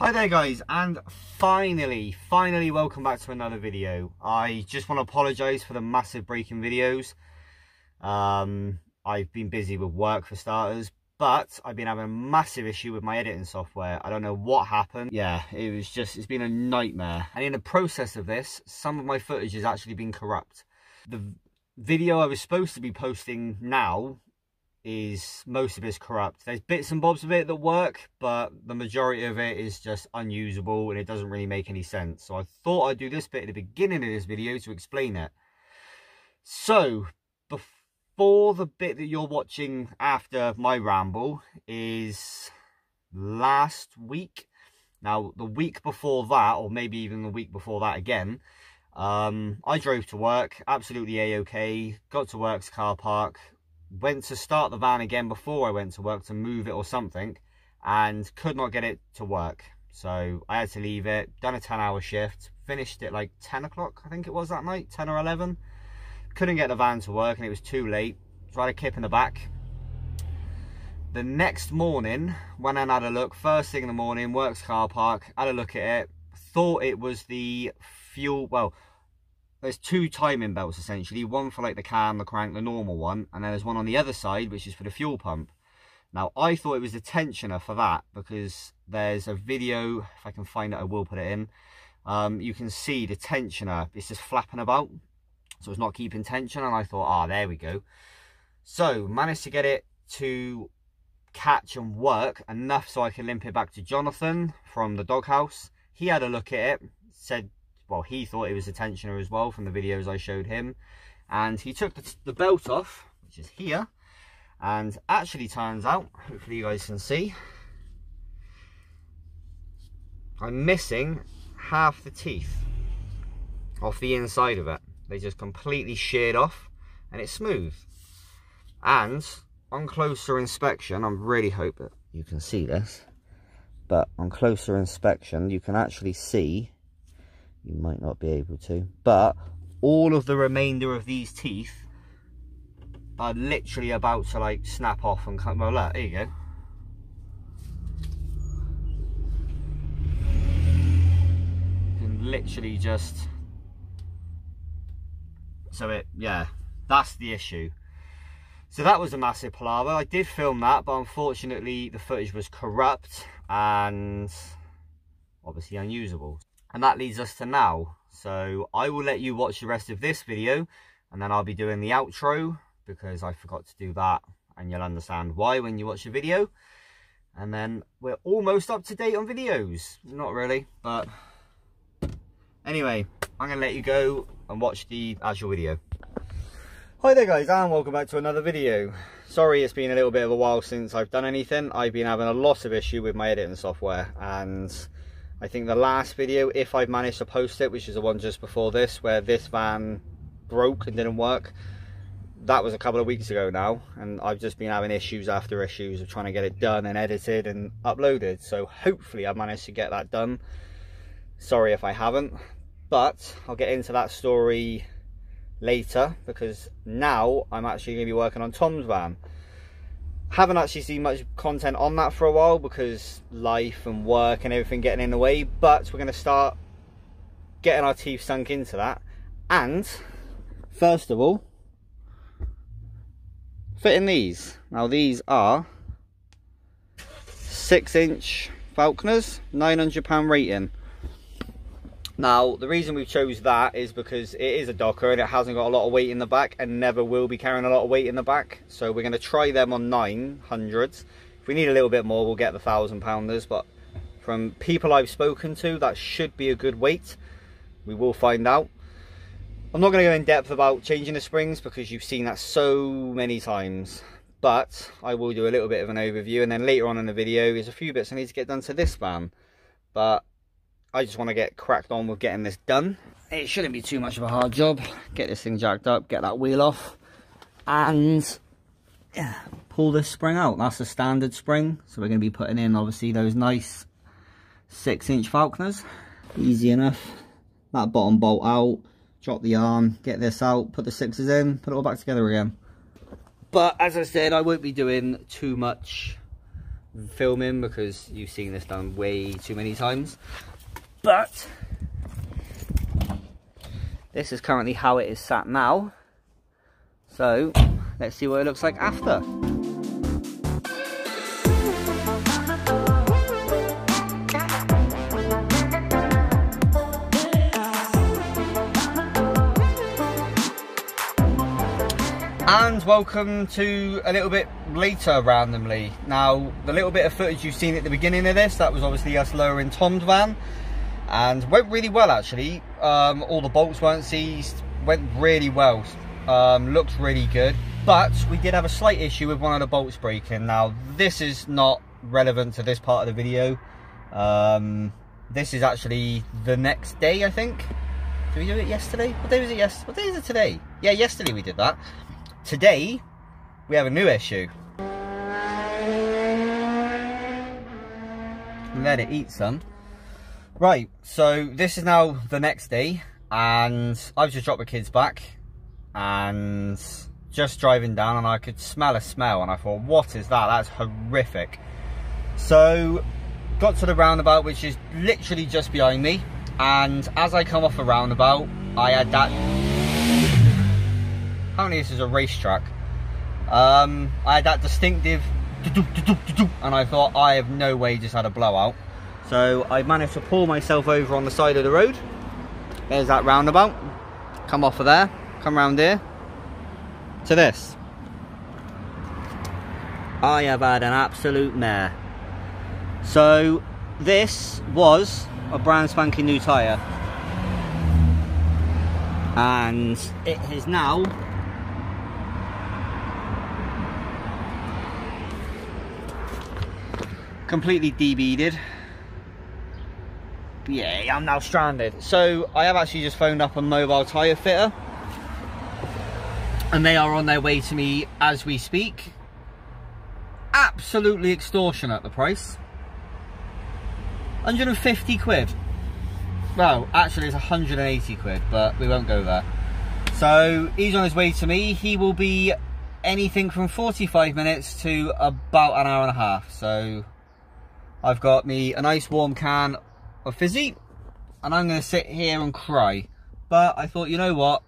Hi there guys and finally, finally welcome back to another video. I just want to apologise for the massive breaking videos. Um, I've been busy with work for starters, but I've been having a massive issue with my editing software. I don't know what happened. Yeah, it was just, it's been a nightmare. And in the process of this, some of my footage has actually been corrupt. The video I was supposed to be posting now is most of it is corrupt. There's bits and bobs of it that work, but the majority of it is just unusable and it doesn't really make any sense. So I thought I'd do this bit at the beginning of this video to explain it. So, before the bit that you're watching after my ramble is last week. Now, the week before that, or maybe even the week before that again, um, I drove to work, absolutely a-okay, got to work's car park, went to start the van again before I went to work to move it or something and could not get it to work. So I had to leave it, done a 10 hour shift, finished it like 10 o'clock, I think it was that night, 10 or 11. Couldn't get the van to work and it was too late. Had a kip in the back. The next morning, went and had a look, first thing in the morning, works car park, had a look at it, thought it was the fuel, well, there's two timing belts essentially. One for like the cam the crank the normal one and then there's one on the other side which is for the fuel pump. Now i thought it was the tensioner for that because there's a video if i can find it i will put it in. Um, you can see the tensioner it's just flapping about so it's not keeping tension and i thought ah there we go. So managed to get it to catch and work enough so i can limp it back to jonathan from the doghouse. He had a look at it said well, he thought it was a tensioner as well from the videos I showed him. And he took the, the belt off, which is here, and actually turns out, hopefully you guys can see, I'm missing half the teeth off the inside of it. They just completely sheared off and it's smooth. And on closer inspection, I really hope that you can see this, but on closer inspection, you can actually see you might not be able to. But all of the remainder of these teeth are literally about to like snap off and come well look, there you go. Can literally just so it yeah that's the issue. So that was a massive palaver. I did film that but unfortunately the footage was corrupt and obviously unusable and that leads us to now. So I will let you watch the rest of this video and then I'll be doing the outro because I forgot to do that and you'll understand why when you watch the video. And then we're almost up to date on videos. Not really, but anyway, I'm to let you go and watch the actual video. Hi there guys and welcome back to another video. Sorry it's been a little bit of a while since I've done anything. I've been having a lot of issue with my editing software and I think the last video, if I've managed to post it, which is the one just before this, where this van broke and didn't work, that was a couple of weeks ago now. And I've just been having issues after issues of trying to get it done and edited and uploaded. So hopefully I managed to get that done. Sorry if I haven't. But I'll get into that story later because now I'm actually going to be working on Tom's van haven't actually seen much content on that for a while because life and work and everything getting in the way but we're going to start getting our teeth sunk into that. And first of all fitting these. Now these are six inch falconers 900 pound rating now, the reason we've chose that is because it is a Doka and it hasn't got a lot of weight in the back and never will be carrying a lot of weight in the back. So we're going to try them on 900s. If we need a little bit more, we'll get the 1,000 pounders. But from people I've spoken to, that should be a good weight. We will find out. I'm not going to go in depth about changing the springs because you've seen that so many times. But I will do a little bit of an overview and then later on in the video there's a few bits I need to get done to this van. But I just want to get cracked on with getting this done. It shouldn't be too much of a hard job. Get this thing jacked up, get that wheel off, and yeah, pull this spring out. That's a standard spring, so we're going to be putting in obviously those nice six inch Falconers. Easy enough. That bottom bolt out, drop the arm, get this out, put the sixes in, put it all back together again. But as I said, I won't be doing too much filming because you've seen this done way too many times. But this is currently how it is sat now. So let's see what it looks like after. And welcome to a little bit later randomly. Now, the little bit of footage you've seen at the beginning of this, that was obviously us lowering Tom's van. And went really well actually. Um, all the bolts weren't seized, went really well. Um, looked really good. But we did have a slight issue with one of the bolts breaking. Now, this is not relevant to this part of the video. Um, this is actually the next day, I think. Did we do it yesterday? What day was it yes? What day is it today? Yeah, yesterday we did that. Today, we have a new issue. Let it eat some. Right, so this is now the next day, and I've just dropped the kids back, and just driving down, and I could smell a smell, and I thought, what is that? That's horrific. So, got to the roundabout, which is literally just behind me, and as I come off a roundabout, I had that apparently this is a racetrack. Um, I had that distinctive and I thought I have no way just had a blowout. So I managed to pull myself over on the side of the road. There's that roundabout. Come off of there, come round here to this. I have had an absolute mare. So this was a brand spanking new tyre. And it is now completely debeaded. Yeah, I'm now stranded. So I have actually just phoned up a mobile tyre fitter. And they are on their way to me as we speak. Absolutely extortionate the price. 150 quid. Well, actually it's 180 quid, but we won't go there. So he's on his way to me. He will be anything from 45 minutes to about an hour and a half. So I've got me a nice warm can of fizzy and I'm going to sit here and cry. But I thought, you know what?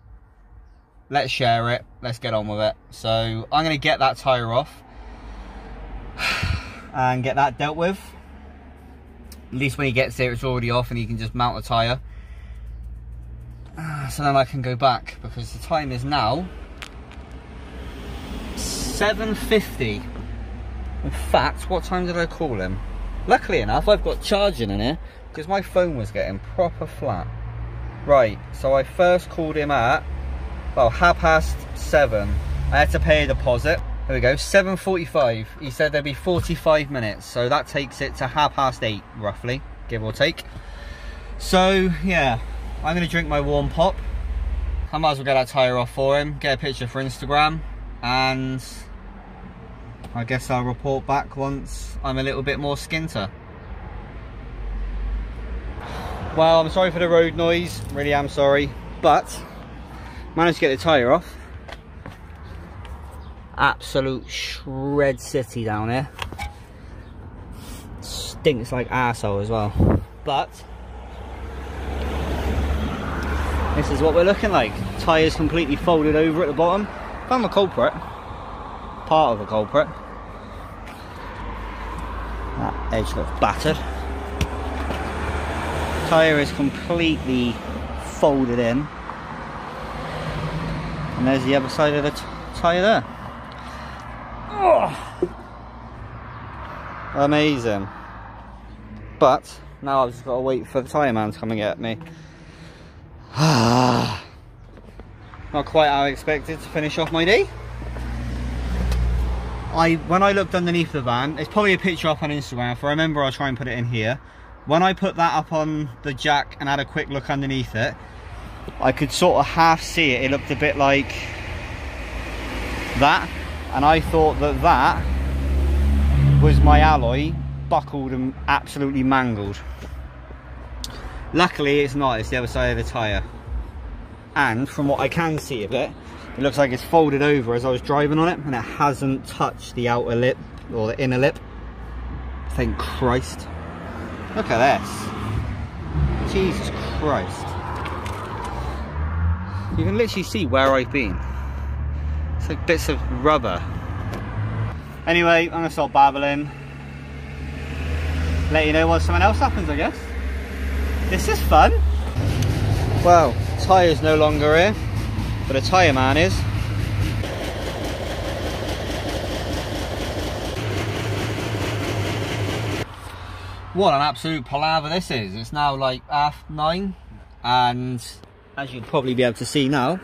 Let's share it. Let's get on with it. So I'm going to get that tyre off and get that dealt with. At least when he gets there, it's already off and he can just mount the tyre. So then I can go back because the time is now 7.50. In fact, what time did I call him? Luckily enough, I've got charging in here because my phone was getting proper flat. Right, so I first called him at, well, half past seven. I had to pay a deposit. There we go, 7.45. He said there'd be 45 minutes, so that takes it to half past eight, roughly, give or take. So, yeah, I'm to drink my warm pop. I might as well get that tyre off for him, get a picture for Instagram, and I guess I'll report back once I'm a little bit more skinter. Well, I'm sorry for the road noise, really am sorry, but managed to get the tyre off. Absolute shred city down here. Stinks like arsehole as well. But, this is what we're looking like. Tyres completely folded over at the bottom. Found the culprit part of the culprit. That edge looks battered. Tyre is completely folded in. And there's the other side of the tyre there. Oh. Amazing. But now I've just got to wait for the tyre man to come and get me. Not quite how I expected to finish off my day. I when I looked underneath the van, it's probably a picture up on Instagram. If I remember, I'll try and put it in here. When I put that up on the jack and had a quick look underneath it, I could sort of half see it. It looked a bit like that. And I thought that that was my alloy buckled and absolutely mangled. Luckily, it's not. It's the other side of the tyre. And from what I can see of it, it looks like it's folded over as I was driving on it and it hasn't touched the outer lip or the inner lip. Thank Christ. Look at this. Jesus Christ. You can literally see where I've been. It's like bits of rubber. Anyway, I'm gonna stop babbling. Let you know when something else happens, I guess. This is fun. Well, tyre's no longer here, but a tyre man is. What an absolute palaver this is. It's now like half nine and as you'd probably be able to see now,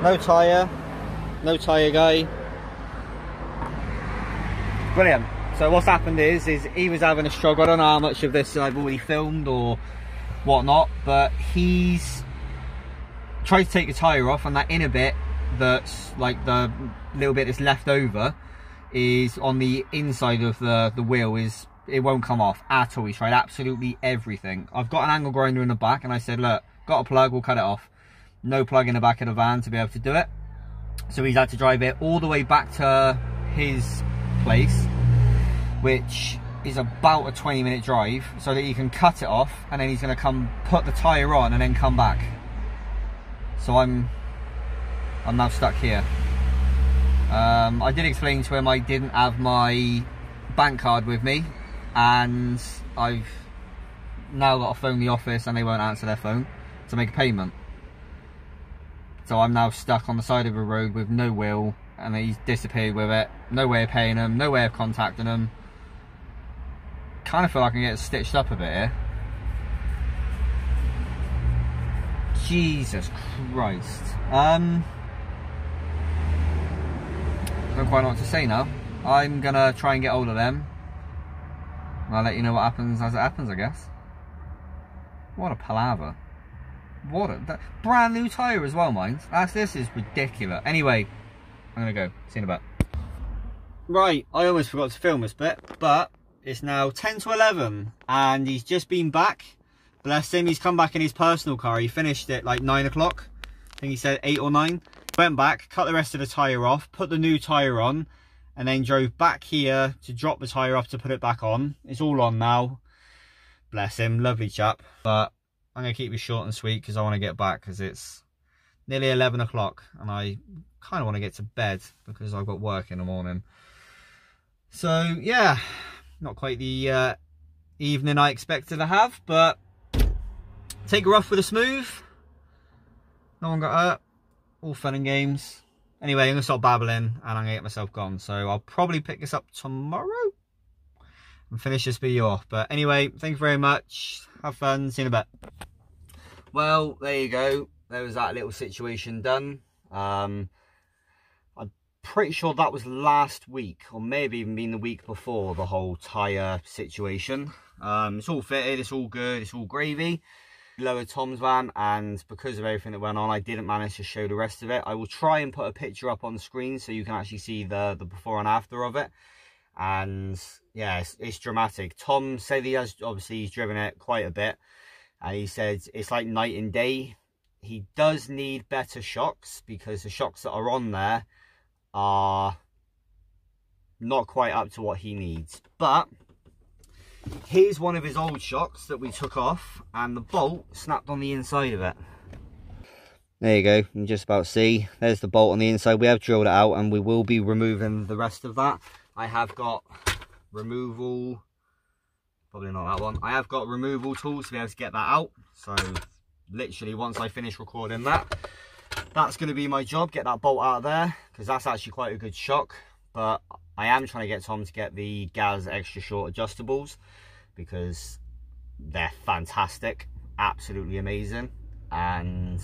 no tyre, no tyre guy. Brilliant. So what's happened is, is he was having a struggle. I don't know how much of this I've already filmed or whatnot, but he's tried to take the tyre off and that inner bit that's like the little bit that's left over is on the inside of the, the wheel is it won't come off at all. He's tried absolutely everything. I've got an angle grinder in the back and I said, look, got a plug, we'll cut it off. No plug in the back of the van to be able to do it. So he's had to drive it all the way back to his place, which is about a 20 minute drive so that he can cut it off and then he's going to come put the tyre on and then come back. So I'm, I'm now stuck here. Um, I did explain to him I didn't have my bank card with me and I've now got to phone the office and they won't answer their phone to make a payment. So I'm now stuck on the side of a road with no wheel and he's disappeared with it. No way of paying him, no way of contacting him. Kind of feel like I can get stitched up a bit here. Jesus Christ. Um, don't quite know what to say now. I'm gonna try and get hold of them I'll let you know what happens as it happens, I guess. What a palaver. What a... That, brand new tyre as well, mind. That's, this is ridiculous. Anyway, I'm going to go. See you in a bit. Right, I almost forgot to film this bit, but it's now 10 to 11 and he's just been back. Bless him, he's come back in his personal car. He finished it like 9 o'clock. I think he said 8 or 9. Went back, cut the rest of the tyre off, put the new tyre on, and then drove back here to drop the tyre off to put it back on. It's all on now. Bless him, lovely chap. But I'm going to keep it short and sweet because I want to get back because it's nearly 11 o'clock and I kind of want to get to bed because I've got work in the morning. So yeah, not quite the uh, evening I expected to have, but take a rough with a smooth. No one got hurt. All fun and games. Anyway, I'm going to stop babbling and I'm going to get myself gone. So I'll probably pick this up tomorrow and finish this video off. But anyway, thank you very much. Have fun. See you in a bit. Well, there you go. There was that little situation done. Um, I'm pretty sure that was last week or maybe even been the week before the whole tyre situation. Um, it's all fitted. It's all good. It's all gravy lower Tom's van and because of everything that went on I didn't manage to show the rest of it. I will try and put a picture up on the screen so you can actually see the, the before and after of it and yeah it's, it's dramatic. Tom said he has obviously he's driven it quite a bit and he said it's like night and day. He does need better shocks because the shocks that are on there are not quite up to what he needs but Here's one of his old shocks that we took off and the bolt snapped on the inside of it. There you go, you can just about see. There's the bolt on the inside. We have drilled it out and we will be removing the rest of that. I have got removal, probably not that one. I have got removal tools to be able to get that out. So literally once I finish recording that, that's going to be my job, get that bolt out of there because that's actually quite a good shock. But I am trying to get Tom to get the Gaz extra short adjustables because they're fantastic, absolutely amazing. And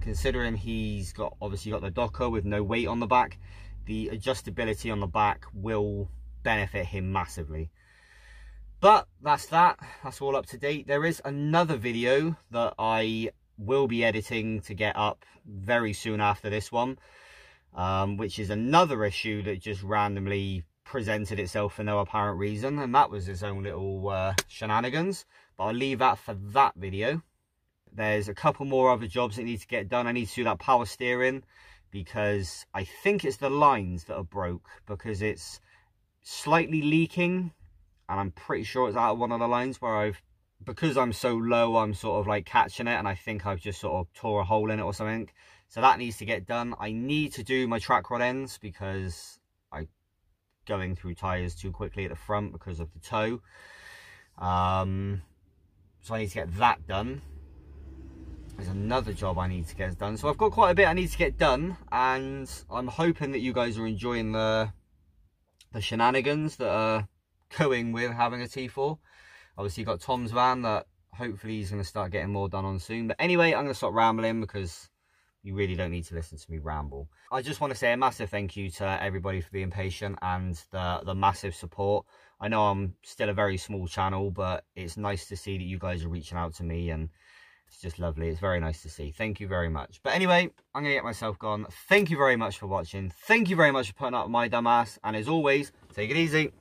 considering he's got obviously got the Doka with no weight on the back, the adjustability on the back will benefit him massively. But that's that, that's all up to date. There is another video that I will be editing to get up very soon after this one um, which is another issue that just randomly presented itself for no apparent reason, and that was its own little uh, shenanigans. But I'll leave that for that video. There's a couple more other jobs that need to get done. I need to do that power steering because I think it's the lines that are broke because it's slightly leaking and I'm pretty sure it's out of one of the lines where I've because I'm so low I'm sort of like catching it and I think I've just sort of tore a hole in it or something so that needs to get done I need to do my track rod ends because I'm going through tires too quickly at the front because of the toe um so I need to get that done there's another job I need to get done so I've got quite a bit I need to get done and I'm hoping that you guys are enjoying the the shenanigans that are going with having a T4. Obviously, you got Tom's van that hopefully he's going to start getting more done on soon. But anyway, I'm going to stop rambling because you really don't need to listen to me ramble. I just want to say a massive thank you to everybody for being patient and the, the massive support. I know I'm still a very small channel, but it's nice to see that you guys are reaching out to me and it's just lovely. It's very nice to see. Thank you very much. But anyway, I'm going to get myself gone. Thank you very much for watching. Thank you very much for putting up my dumb ass. And as always, take it easy.